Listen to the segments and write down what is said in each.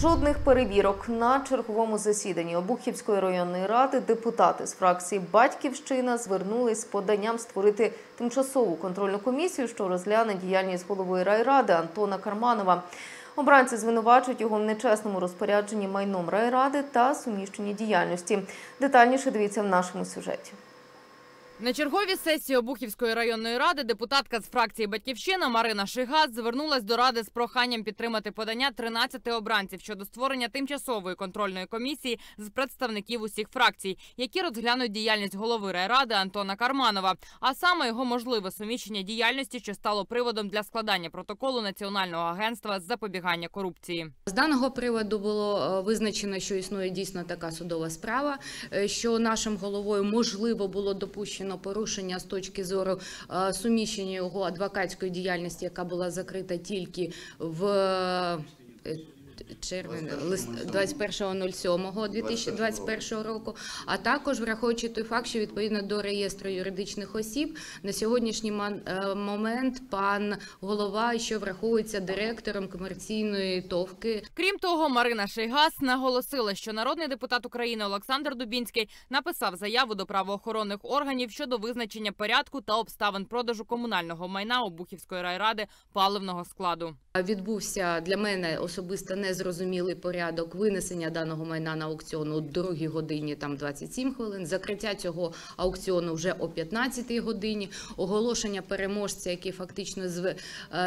Жодних перевірок на черговому засіданні Обухівської районної ради депутати з фракції Батьківщина звернулись з поданням створити тимчасову контрольну комісію, що розгляне діяльність голови райради Антона Карманова. Обранці звинувачують його в нечесному розпорядженні майном райради та суміщенні діяльності. Детальніше дивіться в нашому сюжеті. На черговій сесії Обухівської районної ради депутатка з фракції Батьківщина Марина Шигас звернулась до ради з проханням підтримати подання 13 обранців щодо створення тимчасової контрольної комісії з представників усіх фракцій, які розглянуть діяльність голови райради Антона Карманова, а саме його можливе суміщення діяльності, що стало приводом для складання протоколу Національного агентства з запобігання корупції. З даного приводу було е, визначено, що існує дійсно така судова справа, е, що нашим головою можливо було допущено порушення з точки зору е, суміщення його адвокатської діяльності, яка була закрита тільки в е, червень лист 21.07.2021 року, а також враховуючи той факт, що відповідно до реєстру юридичних осіб на сьогоднішній е, момент пан голова, що враховується директором комерційної товки Крім того, Марина Шейгас наголосила, що народний депутат України Олександр Дубінський написав заяву до правоохоронних органів щодо визначення порядку та обставин продажу комунального майна Обухівської райради паливного складу. Відбувся для мене особисто незрозумілий порядок винесення даного майна на аукціон у другій годині, там 27 хвилин. Закриття цього аукціону вже о 15 годині. Оголошення переможця, який фактично е,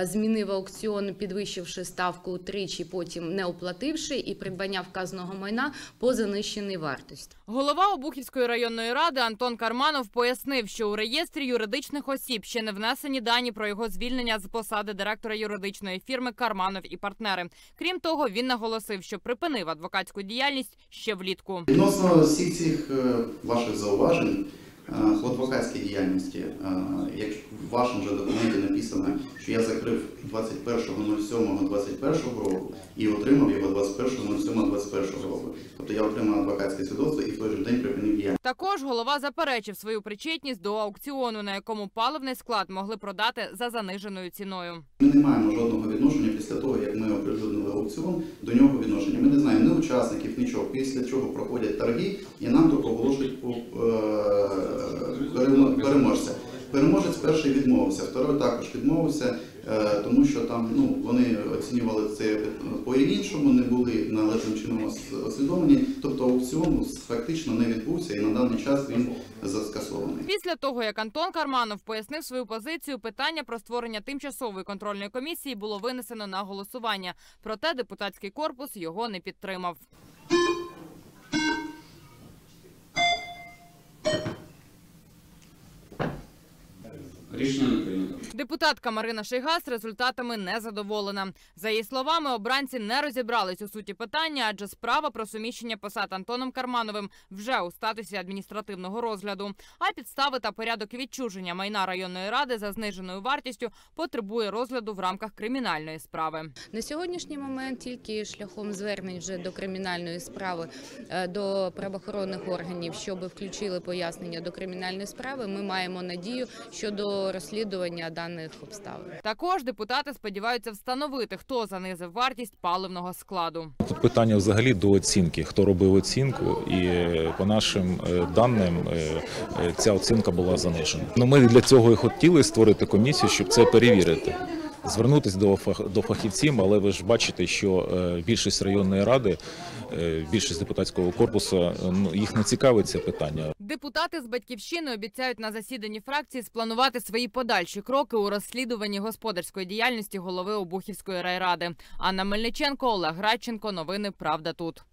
змінив аукціон, підвищивши ставку тричі, потім не оплативши, і придбання вказаного майна по занищеній вартості. Голова Обухівської районної ради Антон Карманов пояснив, що у реєстрі юридичних осіб ще не внесені дані про його звільнення з посади директора юридичної фірми Карманов і партнери. Крім того, він наголосив, що припинив адвокатську діяльність ще влітку. Відносно всіх цих е, ваших зауважень е, в адвокатській діяльності, е, як в вашому же документі написано, що я закрив 21.07.21 року і отримав його 21.07.21 року. Тобто я отримав адвокатське свідоцтво і в той же день припинив діяльність. Також голова заперечив свою причетність до аукціону, на якому паливний склад могли продати за заниженою ціною. Ми не маємо жодного відношення після того, як ми оприлюднили аукціон, до нього відношення. Ми не знаємо ні учасників, нічого. Після чого проходять торги і нам тут оголошують е, перемо- переможця. Переможець перший відмовився, второй також відмовився, е, тому що там ну вони оцінювали це по-іншому, не були належним чином освідомлені. Тобто аукціон фактично не відбувся і на даний час він заскасований. Після того, як Антон Карманов пояснив свою позицію, питання про створення тимчасової контрольної комісії було винесено на голосування. Проте депутатський корпус його не підтримав. Депутатка Марина Шейгас результатами не задоволена. За її словами, обранці не розібрались у суті питання, адже справа про суміщення посад Антоном Кармановим вже у статусі адміністративного розгляду. А підстави та порядок відчуження майна районної ради за зниженою вартістю потребує розгляду в рамках кримінальної справи. На сьогоднішній момент тільки шляхом звернень вже до кримінальної справи е, до правоохоронних органів, щоб включили пояснення до кримінальної справи. Ми маємо надію щодо розслідування даних обставин. Також депутати сподіваються встановити, хто занизив вартість паливного складу. Тут питання взагалі до оцінки. Хто робив оцінку, і е, по нашим е, даним е, ця оцінка була занижена. Ну ми для цього і хотіли створити комісію, щоб це перевірити. Звернутися до фах- до фахівців, але ви ж бачите, що е, більшість районної ради, е, більшість депутатського корпусу, е, ну їх не цікавить це питання. Депутати з батьківщини обіцяють на засіданні фракції спланувати свої подальші кроки у розслідуванні господарської діяльності голови Обухівської райради. Анна Мельниченко, Олег Радченко. Новини Правда тут.